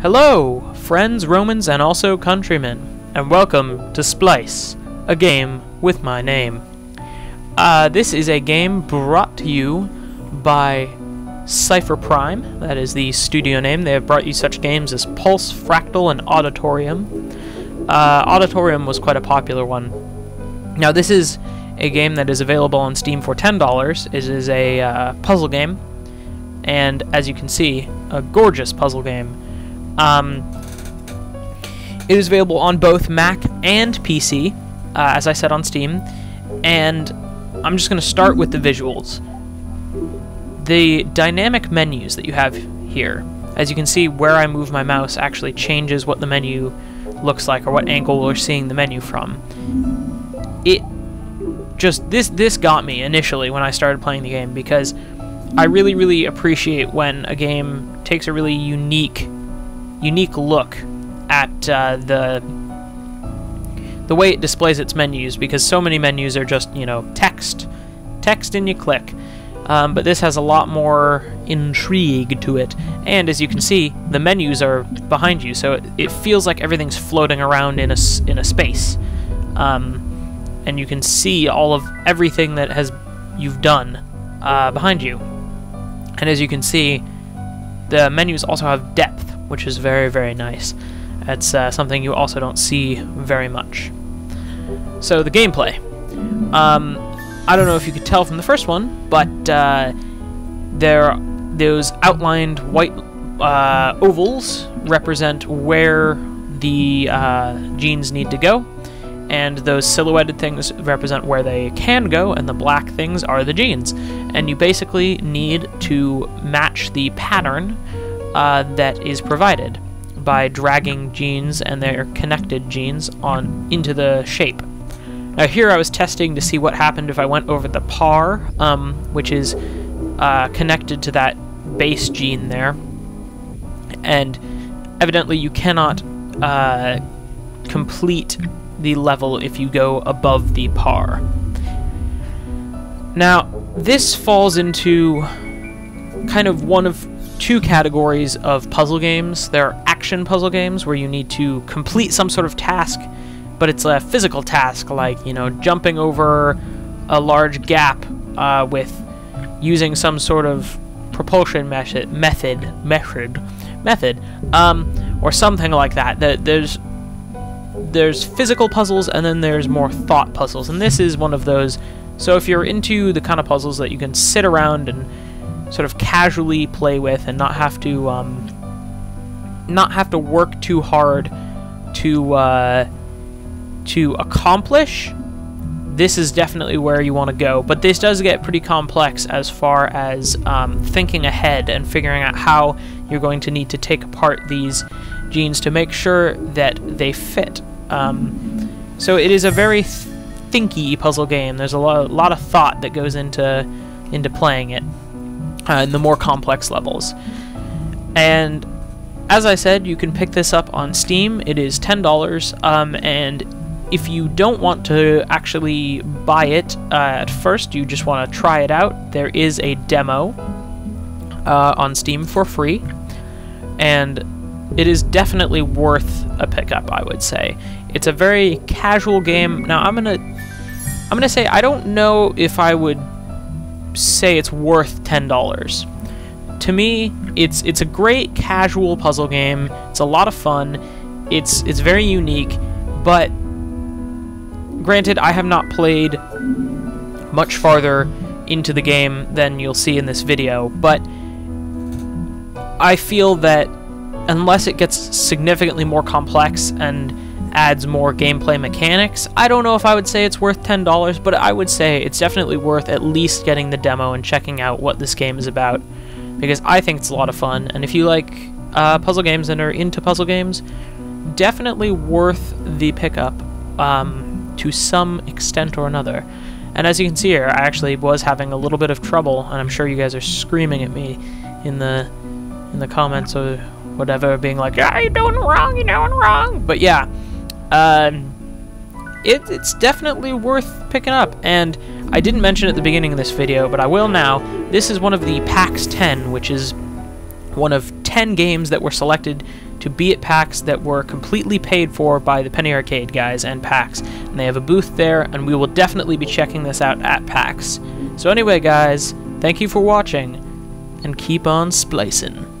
Hello, friends, Romans, and also countrymen, and welcome to Splice, a game with my name. Uh, this is a game brought to you by Cipher Prime, that is the studio name. They have brought you such games as Pulse, Fractal, and Auditorium. Uh, Auditorium was quite a popular one. Now, this is a game that is available on Steam for $10. It is a uh, puzzle game, and as you can see, a gorgeous puzzle game. Um, it is available on both Mac and PC, uh, as I said on Steam, and I'm just going to start with the visuals. The dynamic menus that you have here, as you can see, where I move my mouse actually changes what the menu looks like or what angle we're seeing the menu from. It just this this got me initially when I started playing the game because I really really appreciate when a game takes a really unique unique look at uh, the the way it displays its menus because so many menus are just you know text text and you click. Um, but this has a lot more intrigue to it. And as you can see the menus are behind you so it, it feels like everything's floating around in a, in a space. Um, and you can see all of everything that has you've done uh, behind you. And as you can see the menus also have depth which is very, very nice. It's uh, something you also don't see very much. So the gameplay. Um, I don't know if you could tell from the first one, but uh, there, those outlined white uh, ovals represent where the uh, genes need to go, and those silhouetted things represent where they can go, and the black things are the genes. And you basically need to match the pattern uh, that is provided by dragging genes and their connected genes on into the shape. Now here I was testing to see what happened if I went over the par, um, which is uh, connected to that base gene there, and evidently you cannot uh, complete the level if you go above the par. Now this falls into kind of one of two categories of puzzle games. There are action puzzle games where you need to complete some sort of task, but it's a physical task, like, you know, jumping over a large gap uh, with using some sort of propulsion method, method, method, method, um, or something like that. There's there's physical puzzles and then there's more thought puzzles, and this is one of those. So if you're into the kind of puzzles that you can sit around and sort of casually play with and not have to um, not have to work too hard to uh, to accomplish this is definitely where you want to go. But this does get pretty complex as far as um, thinking ahead and figuring out how you're going to need to take apart these genes to make sure that they fit. Um, so it is a very th thinky puzzle game. There's a lot, a lot of thought that goes into into playing it uh, in the more complex levels. And as I said, you can pick this up on Steam. It is $10, um, and if you don't want to actually buy it uh, at first, you just want to try it out, there is a demo uh, on Steam for free, and it is definitely worth a pickup, I would say. It's a very casual game. Now, I'm gonna, I'm gonna say I don't know if I would say it's worth $10. To me, it's it's a great casual puzzle game. It's a lot of fun. It's it's very unique, but granted, I have not played much farther into the game than you'll see in this video, but I feel that unless it gets significantly more complex and adds more gameplay mechanics. I don't know if I would say it's worth $10, but I would say it's definitely worth at least getting the demo and checking out what this game is about, because I think it's a lot of fun, and if you like uh, puzzle games and are into puzzle games, definitely worth the pickup um, to some extent or another. And as you can see here, I actually was having a little bit of trouble, and I'm sure you guys are screaming at me in the in the comments or whatever, being like, "Ah, you're doing wrong, you're doing wrong." But yeah, um, it, it's definitely worth picking up. And I didn't mention at the beginning of this video, but I will now. This is one of the PAX 10, which is one of 10 games that were selected to be at PAX that were completely paid for by the Penny Arcade guys and PAX. And they have a booth there, and we will definitely be checking this out at PAX. So anyway, guys, thank you for watching, and keep on splicing.